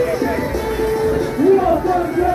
Here comes